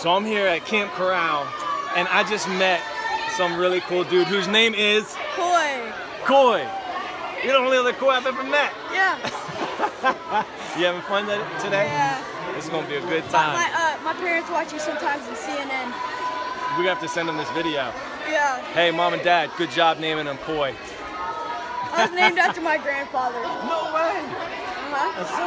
So I'm here at Camp Corral, and I just met some really cool dude whose name is Coy. Coy. You're the only other Coy I've ever met. Yeah. you having fun today? Yeah. This is gonna be a good time. my, uh, my parents watch you sometimes on CNN. We have to send them this video. Yeah. Hey, mom and dad, good job naming him Coy. I was named after my grandfather. No way. Uh-huh.